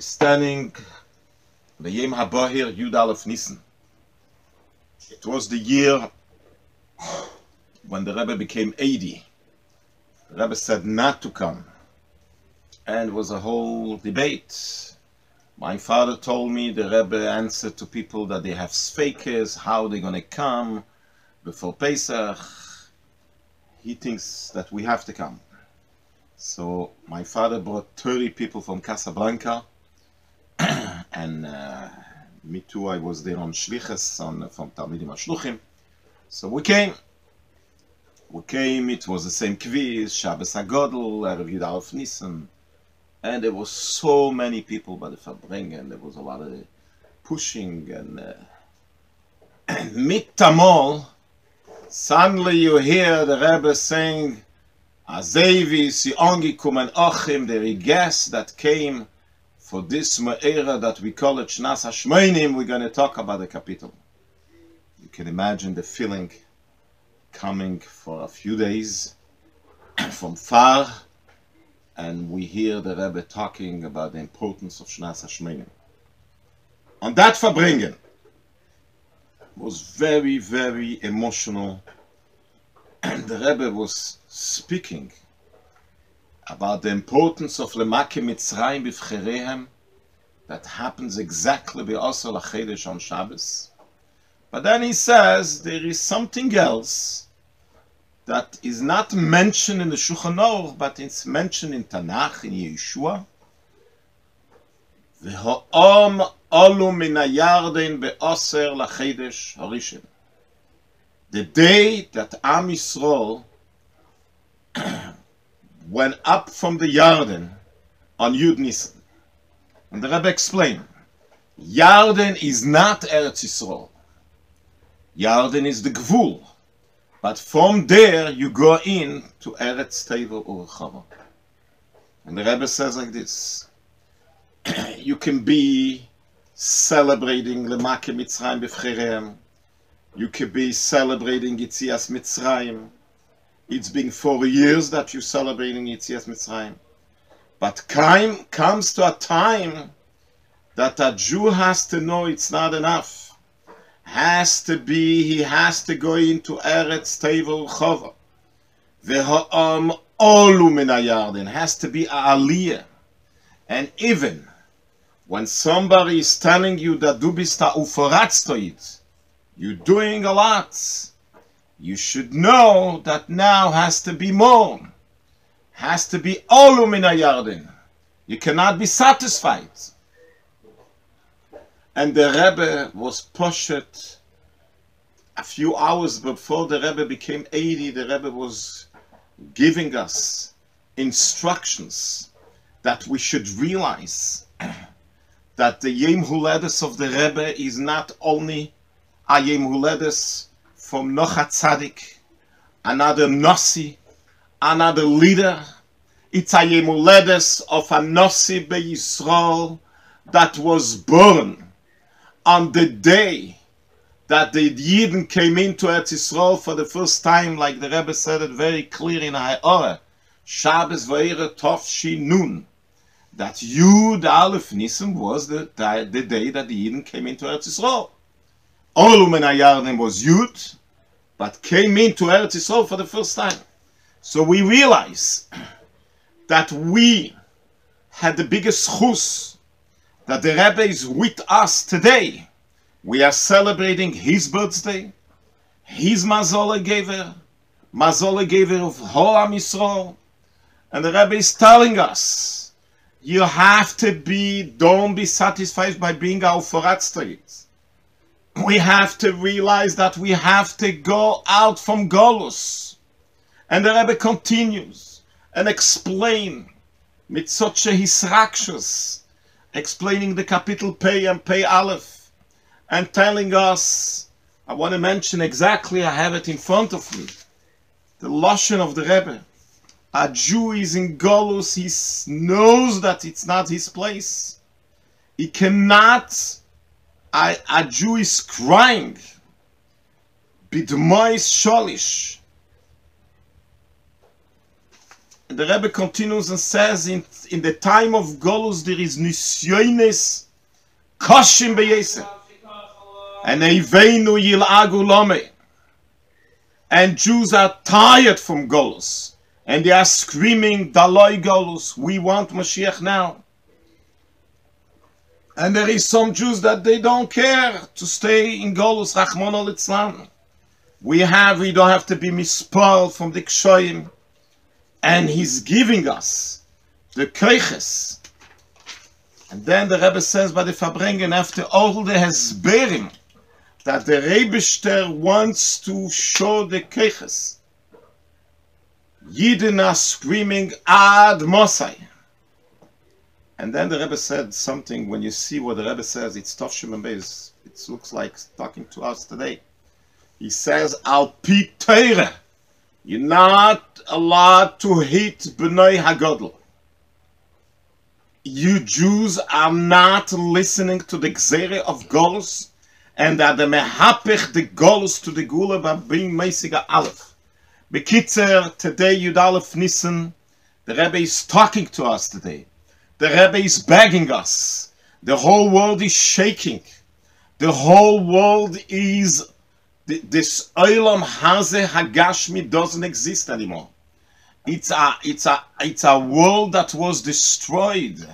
standing the Yom HaBahir Yud Aleph Nissen. It was the year when the Rebbe became 80. The Rebbe said not to come. And it was a whole debate. My father told me the Rebbe answered to people that they have fakers, how they're going to come before Pesach. He thinks that we have to come. So my father brought 30 people from Casablanca and uh, me too, I was there on Shlichus on, from Talmidim Ashluchim. So we came. We came, it was the same Kviz, Shabbos HaGodel, Erev Yud Aleph Nissen. And there was so many people by the Farbrengen, there was a lot of pushing and... Uh, and mit Tamol, suddenly you hear the Rebbe saying, Azevi, Si Ongikum and Ochim, the guests that came for this Me'era that we call it Shnas HaShmoinim, we're going to talk about the Kapitel. You can imagine the feeling coming for a few days from far, and we hear the Rebbe talking about the importance of Shnas HaShmoinim. On that Farbrengen was very, very emotional, and the Rebbe was speaking about the importance of Lemake Mitzrayim B'Vchereihem that happens exactly Be'osel lachedesh on Shabbos. But then he says there is something else that is not mentioned in the Shulchan Aruch, but it's mentioned in Tanakh, in Yehoshua. והעם עלו מן הירדן בעשר לחדש הראשון. The day that Am Yisrael went up from the Yarden on Yud Nisan. And the Rebbe explained, Yarden is not Eretz Yisrael. Yarden is the Gvul. But from there you go in to Eretz Teva Urchava. And the Rebbe says like this, you can be celebrating Lemake Mitzrayim B'Fcherem, you can be celebrating Yitzias Mitzrayim, it's been four years that you're celebrating Yitzias Mitzrayim. But time comes to a time that a Jew has to know it's not enough. Has to be, he has to go into Eretz Tevel Chova. V'ha'am um, olu min hayarden. Has to be a aliyah. And even when somebody is telling you that du bist uforatztoid, you're doing a lot you should know that now has to be more. Has to be Olumina Yarden. You cannot be satisfied. And the Rebbe was pushed a few hours before the Rebbe became 80. The Rebbe was giving us instructions that we should realize that the Yom Huledes of the Rebbe is not only a Yom Huledes from Nochat Tzadik, another Nasi, another leader. It's a Yemuledes of a Nasi Yisrael that was born on the day that the Yidden came into Eretz Yisrael for the first time, like the Rebbe said it very clear in Ha'orah, Shabbos V'Eire Tov Shinun, that Yud Aleph Nisim was the, the, the, day that the Yidden came into Eretz Yisrael. Olumen HaYarden was Yud, but came into Eretz Yisrael for the first time. So we realize that we had the biggest chus, that the Rebbe is with us today. We are celebrating his birthday, his Mazole Gever, Mazole Gever of Holam Yisrael, and the Rebbe is telling us, you have to be, don't be satisfied by being our Forat State we have to realize that we have to go out from Golus. And the Rebbe continues and explain mit such a hisrakshus, explaining the Kapitel Pei and Pei Aleph, and telling us, I want to mention exactly, I have it in front of me, the Lashon of the Rebbe. A Jew is in Golus, he knows that it's not his place. He cannot a, Jew is crying. Bidmois sholish. the Rebbe continues and says, in, in the time of Golus, there is nisyonis koshim beyesem. And Eivenu yil'agu lome. And Jews are tired from Golus. And they are screaming, Daloi Golus, we want Mashiach now. And there is some Jews that they don't care to stay in Golus, Rachmon al We have, we don't have to be misspelled from the Kshoyim. And he's giving us the Keiches. And then the Rebbe says by the Farbrengen, after all the Hezberim, that the Rebester wants to show the Keiches. Yidden are screaming, Ad Mosai. And then the Rebbe said something, when you see what the Rebbe says, it's tough Shimon Beis. It looks like talking to us today. He says, Al Pi. You're not allowed to hit B'nai Hagodl. You Jews are not listening to the Gzere of Golus and that the mehapich the Golus to the Geula by being Meisiga Aleph. Bekitzer, today Yud Aleph Nissen, the Rebbe is talking to us today. The Rebbe is begging us. The whole world is shaking. The whole world is, this Olam Haze Hagashmi doesn't exist anymore. It's a, it's a, it's a world that was destroyed.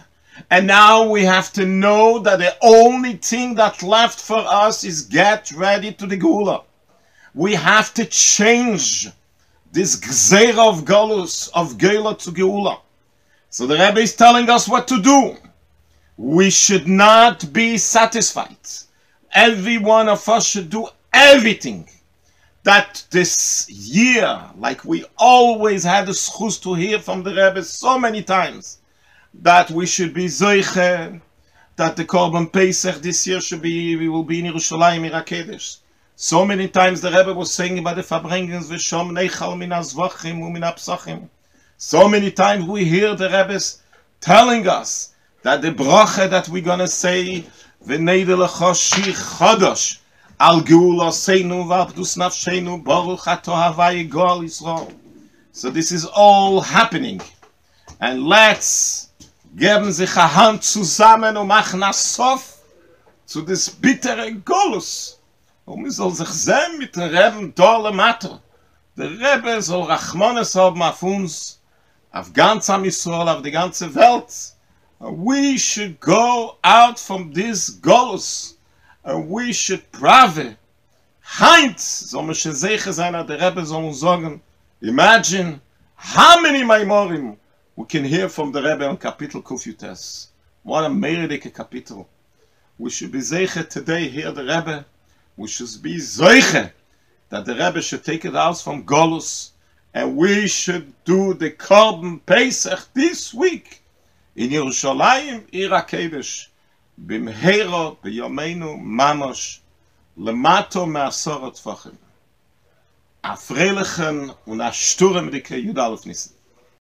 And now we have to know that the only thing that left for us is get ready to the Geula. We have to change this Gzeira of Golus, of Geula to Geula. So the Rebbe is telling us what to do. We should not be satisfied. Every one of us should do everything that this year, like we always had the schus to hear from the Rebbe so many times, that we should be zoiche, that the Korban Pesach this year should be, we will be in Yerushalayim, Irakedesh. So many times the Rebbe was saying about the Farbrengens, Vishom Neichal min Azvachim u min. So many times we hear the Rebbe's telling us that the bracha that we're going to say, V'neide lecho shir chodosh, al geula seinu v'abdus nafshenu, baruch ato havai goal Yisrael. So this is all happening. And let's geben sich a Hand zusammen und machen a Sof zu des bittere Golus. Und man soll sich sehen mit dem Reben tolle Matter. Der Rebbe soll Rachmanes haben auf uns, auf ganz am Yisrael, auf die ganze Welt. Uh, we should go out from this Golus. And uh, we should prave. Heint, so man schon sicher sein, der Rebbe soll uns sagen, imagine how many Maimorim we can hear from the Rebbe on Kapitel Kufyutes. What a meredike Kapitel. We should be zeiche today hear the Rebbe. We should be zeiche that the Rebbe should take it out from Golus and we should do the Korban Pesach this week in Yerushalayim, Ira Kedesh, במהרו ביומנו ממש למטו מעשור הטפוחים. הפרליכן ונשטורם דיקה י"א ניסן.